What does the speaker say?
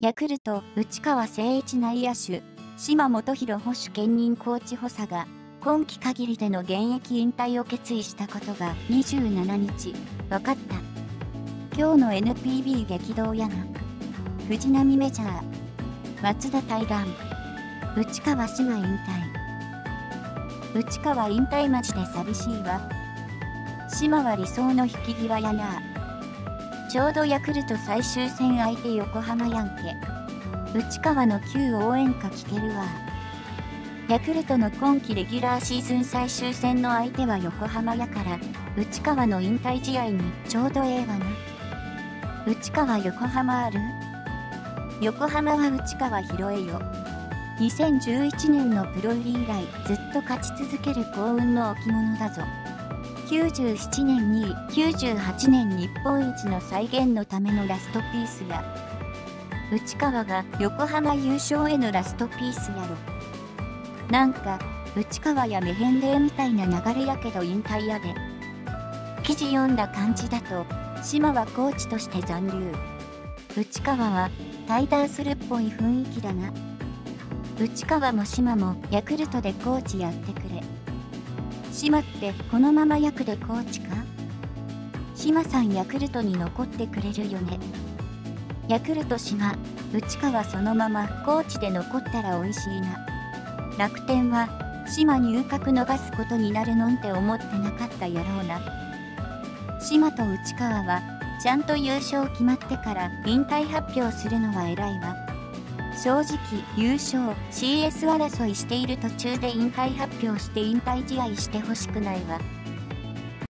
ヤクルト、内川誠一内野手、島本博保守兼任コーチ補佐が、今季限りでの現役引退を決意したことが27日、分かった。今日の NPB 激動やな。藤波メジャー、松田対談、内川氏が引退。内川引退待ちで寂しいわ。島は理想の引き際やな。ちょうどヤクルト最終戦相手横浜やんけ。内川の旧応援歌聞けるわ。ヤクルトの今季レギュラーシーズン最終戦の相手は横浜やから、内川の引退試合にちょうどええわな。内川横浜ある？横浜は内川拾えよ。2011年のプロ入り以来ずっと勝ち続ける幸運の置物だぞ。97年に98年日本一の再現のためのラストピースや内川が横浜優勝へのラストピースやろ。なんか内川やメヘンデーみたいな流れやけど引退やで。記事読んだ感じだと島はコーチとして残留。内川は対談するっぽい雰囲気だな。内川も島もヤクルトでコーチやってくれ。島ってこのまま役でコーチか島さんヤクルトに残ってくれるよね。ヤクルト島内川そのままコーチで残ったら美味しいな。楽天は島入閣伸ばすことになるのんて思ってなかったやろうな。島と内川はちゃんと優勝決まってから引退発表するのは偉いわ。正直優勝。CS 争いしている途中で引退発表して引退試合してほしくないわ。